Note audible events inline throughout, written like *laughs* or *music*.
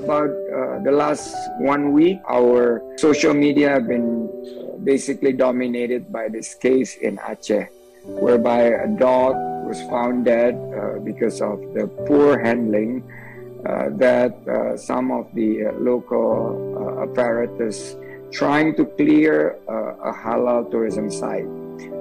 About uh, the last one week, our social media have been uh, basically dominated by this case in Aceh, whereby a dog was found dead uh, because of the poor handling uh, that uh, some of the uh, local uh, apparatus trying to clear uh, a halal tourism site.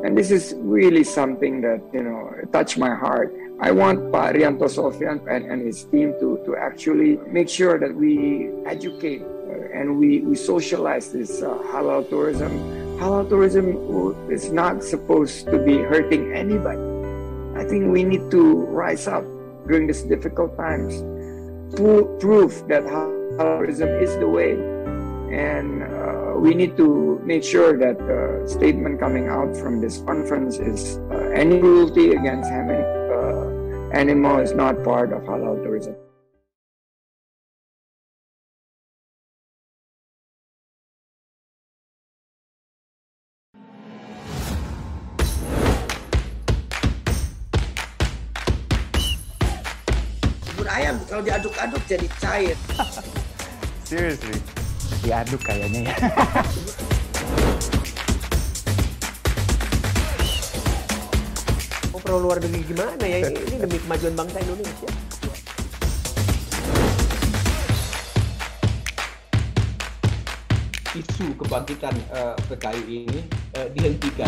And this is really something that, you know, touched my heart. I want Pa Riyanto Sofyan and, and his team to, to actually make sure that we educate uh, and we, we socialize this uh, halal tourism. Halal tourism is not supposed to be hurting anybody. I think we need to rise up during these difficult times. Pro- proof that halal tourism is the way. And uh, we need to make sure that the statement coming out from this conference is uh, any cruelty against having uh, animal is not part of halal tourism. bubur ayam kalau diaduk-aduk jadi cair. *laughs* Seriously. Diaduk kayaknya ya. Oh, pro luar negeri gimana ya? Ini demi kemajuan bangsa Indonesia. isu kebangkitan uh, PKI ini uh, dihentikan.